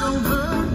over